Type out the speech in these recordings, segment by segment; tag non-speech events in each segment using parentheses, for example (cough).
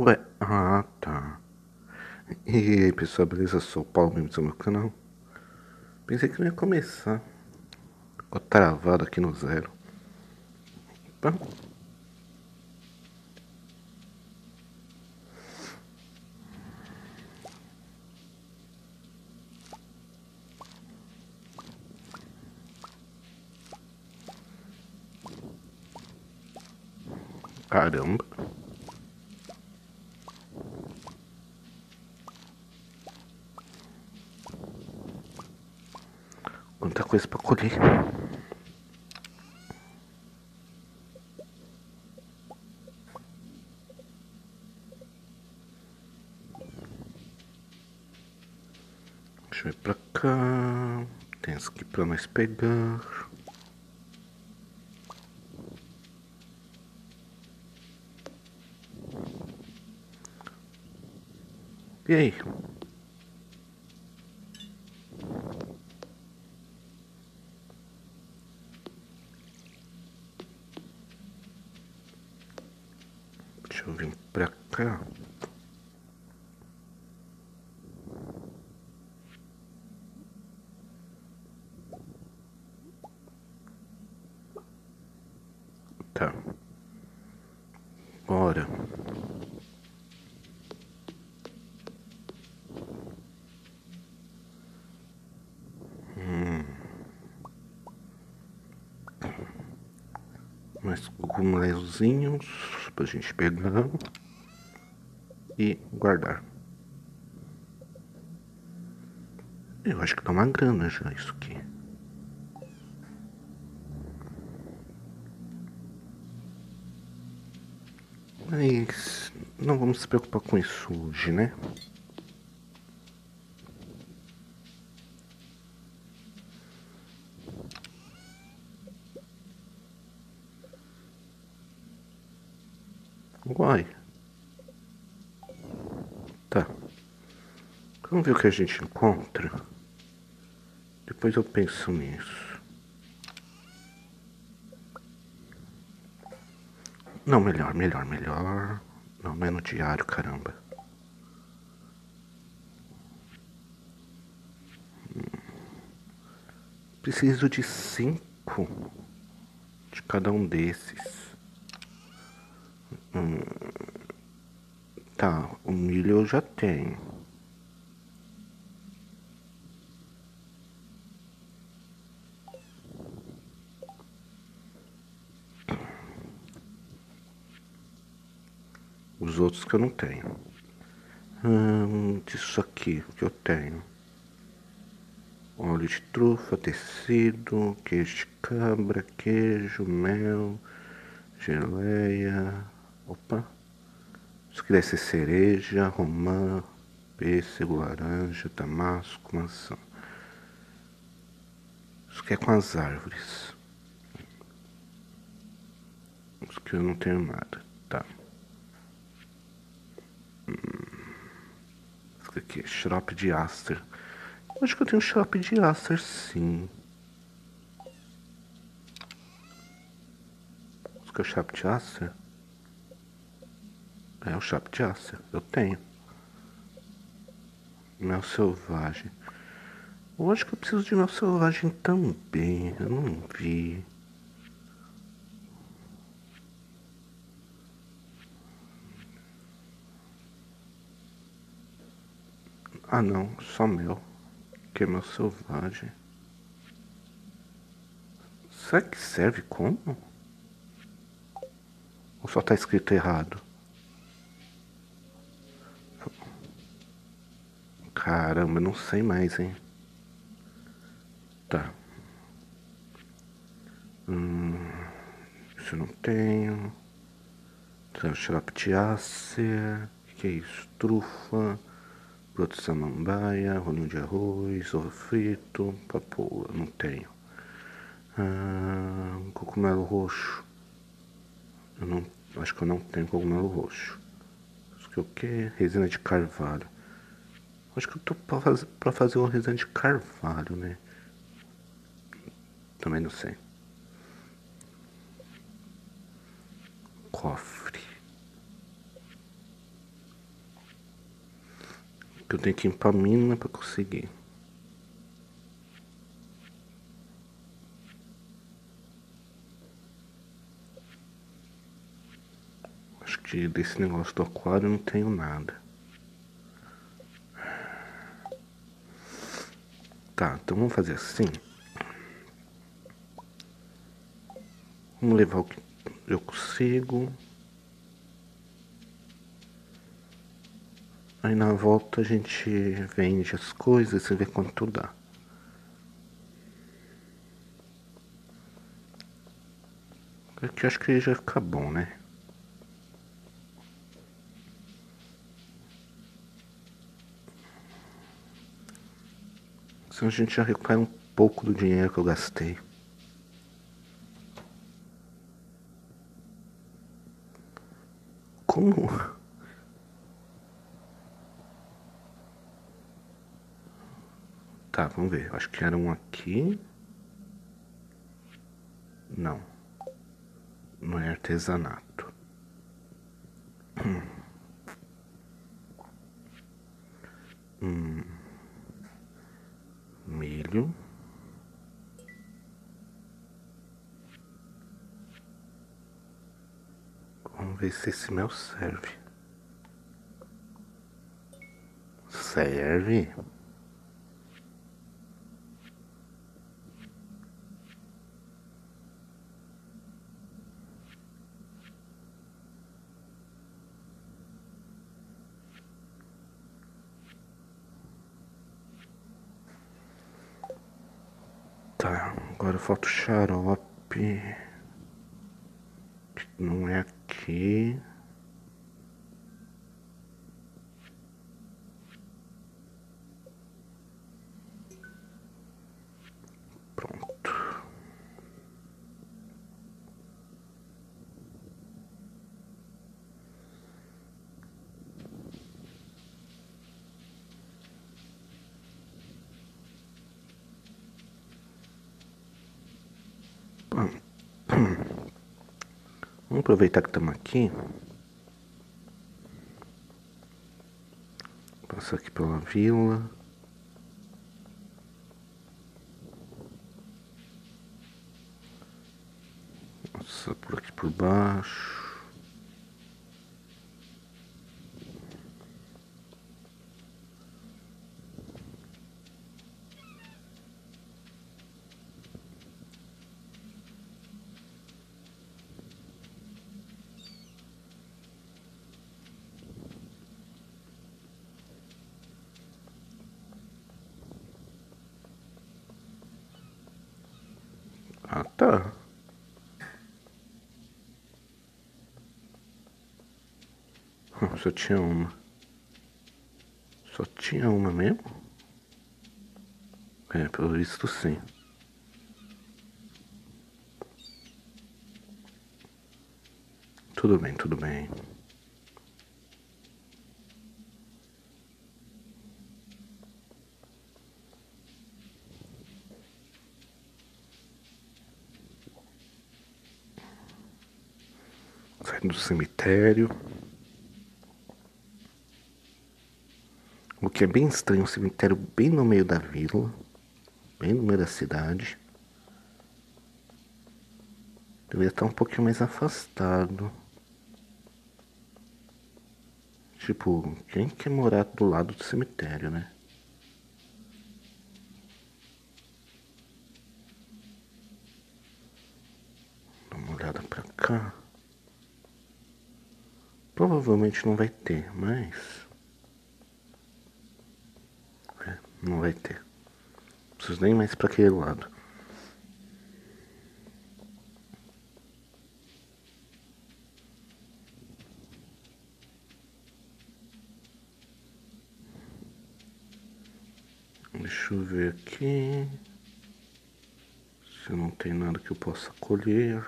Ué, ah, tá. E aí, pessoal, beleza? Sou o Paulo, do meu canal. Pensei que não ia começar. Ficou travado aqui no zero. Tá. Caramba. Quanta coisa pra colher. Deixa eu ir pra cá. Tem essa aqui pra nós pegar. E aí? Deixa eu vir pra cá. Tá. Bora. Hum. Mais cogumelozinhos pra gente pegar e guardar. Eu acho que dá uma grana já isso aqui. Mas não vamos se preocupar com isso hoje, né? Uai. Tá. Vamos ver o que a gente encontra. Depois eu penso nisso. Não, melhor, melhor, melhor. Não, não é no diário, caramba. Preciso de cinco de cada um desses. Hum, tá, o milho eu já tenho. Os outros que eu não tenho. Hum, disso aqui que eu tenho. Óleo de trufa, tecido, queijo de cabra, queijo, mel, geleia. Opa! Isso aqui deve ser cereja, romã, pêssego, laranja, damasco, maçã. Isso aqui é com as árvores. Isso aqui eu não tenho nada, tá. Isso aqui é xarope de aster. Acho que eu tenho xarope de aster, sim. Isso aqui é xarope de aster? É o xarope de aster, eu tenho. Mel selvagem. Eu acho que eu preciso de mel selvagem também. Eu não vi. Ah não, só mel. Que é mel selvagem. Será que serve como? Ou só tá escrito errado? Caramba, não sei mais, hein? Tá. Hum, isso eu não tenho. De ácer. O que é isso? Trufa. Broto samambaia. Rolinho de arroz. Ovo frito. Papoula. Não tenho. Ah, cogumelo roxo. Eu não, acho que eu não tenho cogumelo roxo. Isso que é o que? Resina de carvalho. Acho que eu tô pra fazer, pra fazer de carvalho, né? Também não sei. Cofre. Que eu tenho que ir pra mina pra conseguir. Acho que desse negócio do aquário eu não tenho nada. Tá, então vamos fazer assim. Vamos levar o que eu consigo. Aí na volta a gente vende as coisas e vê quanto dá. Aqui acho que já fica bom, né? Senão a gente já recupera um pouco do dinheiro que eu gastei. Como? Tá, vamos ver. Acho que era um aqui. Não. Não é artesanato. Hum. Milho. Vamos se esse mel serve. Serve? Tá, agora falta o xarope. Não é aqui. Pronto. Vamos aproveitar que estamos aqui. Passar aqui pela vila. Passar por aqui por baixo. Ah, tá. Ah, Só tinha uma. Só tinha uma mesmo? É, pelo visto sim. Tudo bem, tudo bem. Do cemitério. O que é bem estranho, um cemitério bem no meio da vila, bem no meio da cidade. Deveria estar um pouquinho mais afastado. Tipo, quem quer morar do lado do cemitério, né? Dá uma olhada pra cá. Provavelmente não vai ter, mas. É, não vai ter. Não preciso nem mais pra aquele lado. Deixa eu ver aqui. Se não tem nada que eu possa colher.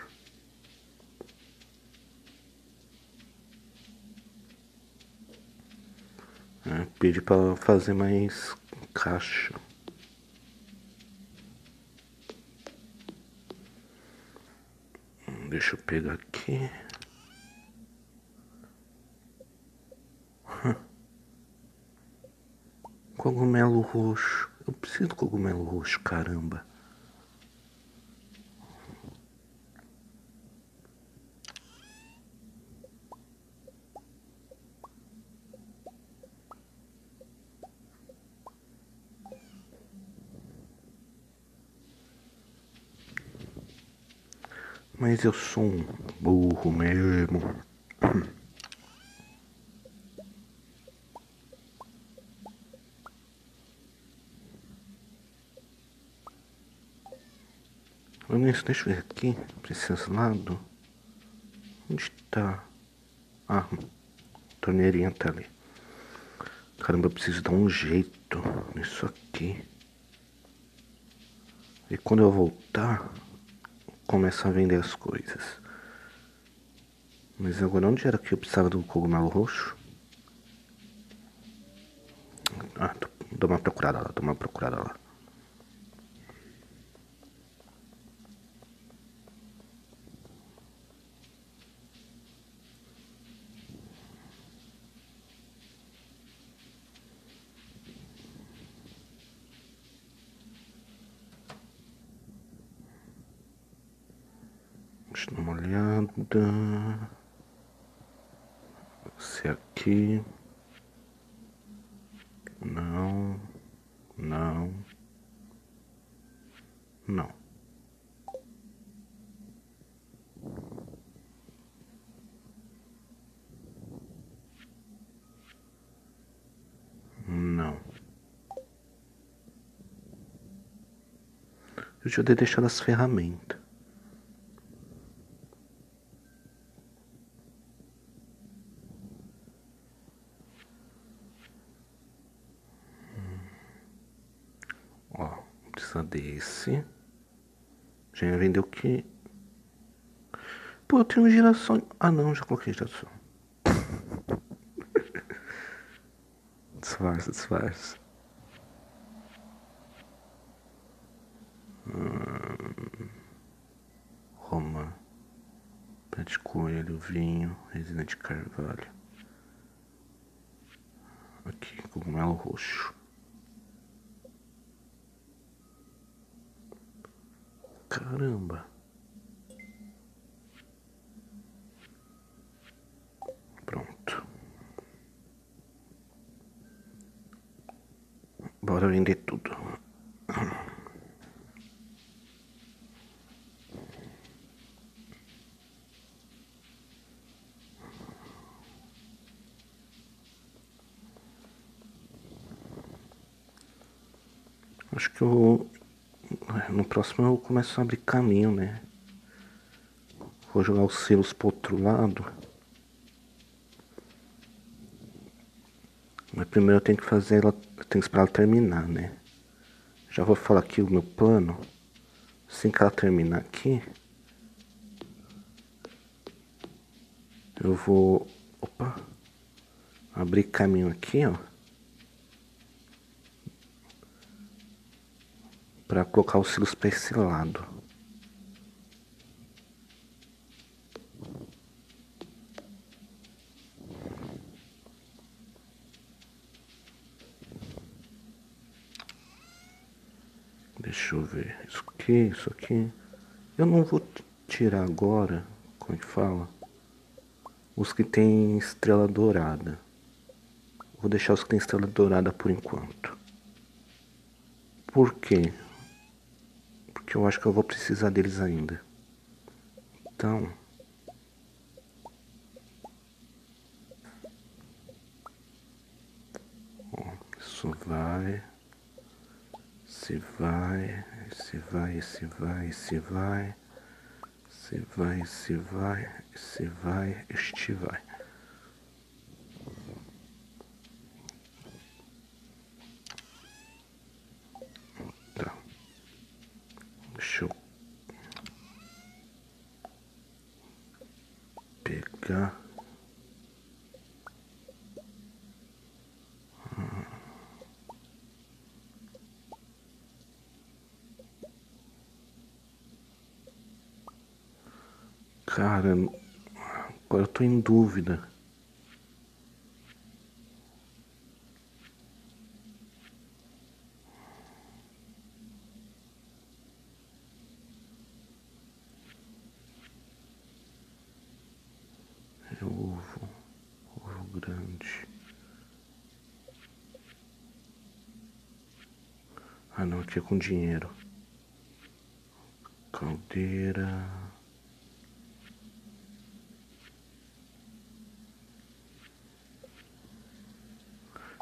É, pedi para fazer mais caixa. Deixa eu pegar aqui. (laughs) Cogumelo roxo. Eu preciso do cogumelo roxo, caramba. Mas eu sou um burro mesmo. Nisso, deixa eu ver aqui, pra esse lado. Onde está? Ah, torneirinha tá ali. Caramba, eu preciso dar um jeito nisso aqui. E quando eu voltar, começa a vender as coisas. Mas agora onde era que eu precisava do cogumelo roxo? Ah, dá uma procurada lá, dá uma procurada lá. Deixa eu dar uma olhada. Se aqui. Não. Não. Não. Não. Eu ter deixado as ferramentas. desse. Já vendeu que. Pô, eu tenho girassol. Ah não, já coloquei girassol. (laughs) disfarça, disfarça. Hum, Roma. Pé de coelho, vinho, resina de carvalho. Aqui, cogumelo roxo. Caramba. Pronto. Bora vender tudo. Acho que eu no próximo eu começo a abrir caminho, né? Vou jogar os selos pro outro lado. Mas primeiro eu tenho que fazer ela. Eu tenho que esperar ela terminar, né? Já vou falar aqui o meu plano. Assim que ela terminar aqui. Eu vou. Opa! Abrir caminho aqui, ó. Para colocar os cílios para esse lado. Deixa eu ver. Isso aqui, isso aqui. Eu não vou tirar agora, como é que fala? Os que tem estrela dourada. Vou deixar os que tem estrela dourada por enquanto. Por quê? Que eu acho que eu vou precisar deles ainda. Então. Ó, isso vai. Se vai, se vai, se vai, se vai. Se vai, se vai, se vai, este vai. Deixa eu pegar. Cara, agora eu tô em dúvida. É ovo. Ovo grande. Ah não, aqui é com dinheiro. Caldeira.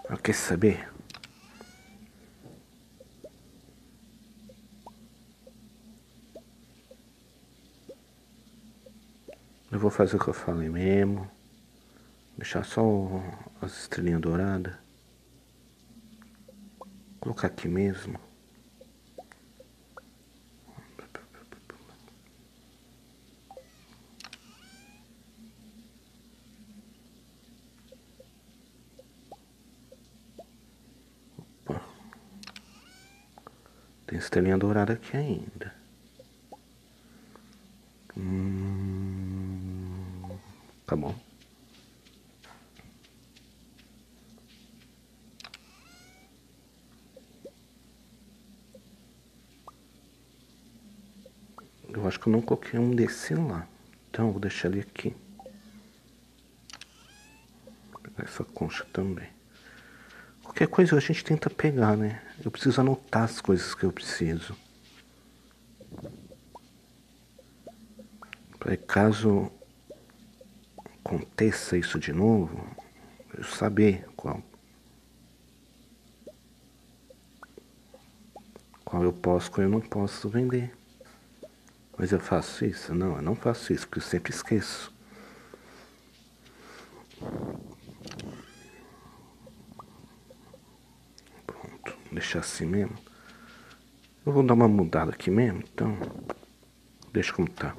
Ah, quer saber? Eu vou fazer o que eu falei mesmo. Deixar só as estrelinhas douradas. Colocar aqui mesmo. Opa. Tem estrelinha dourada aqui ainda. Hum, tá bom. Eu acho que eu não coloquei um desse lá. Então eu vou deixar ele aqui. Vou pegar essa concha também. Qualquer coisa a gente tenta pegar, né? Eu preciso anotar as coisas que eu preciso. Para caso aconteça isso de novo, eu saber qual qual eu posso, qual eu não posso vender. Mas eu faço isso? Não, eu não faço isso, porque eu sempre esqueço. Pronto, deixar assim mesmo. Eu vou dar uma mudada aqui mesmo, então deixa como tá.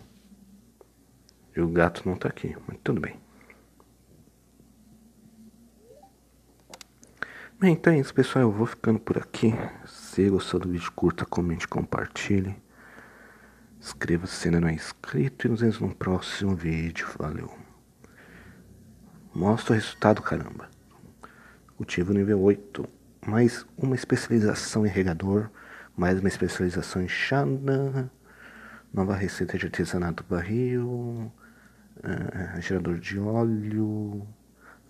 E o gato não tá aqui, mas tudo bem. Bem, então é isso, pessoal. Eu vou ficando por aqui. Se gostou do vídeo, curta, comente, compartilhe. Inscreva-se se ainda não é inscrito e nos vemos no próximo vídeo. Valeu. Mostra o resultado, caramba. Cultivo nível 8. Mais uma especialização em regador. Mais uma especialização em chana. Nova receita de artesanato barril. Uh, gerador de óleo.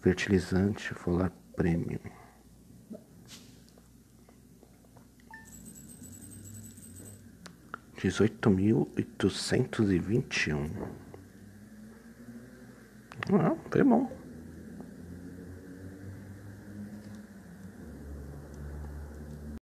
Fertilizante Folar Premium. Dezoito mil oitocentos e vinte e um. Ah, foi bom.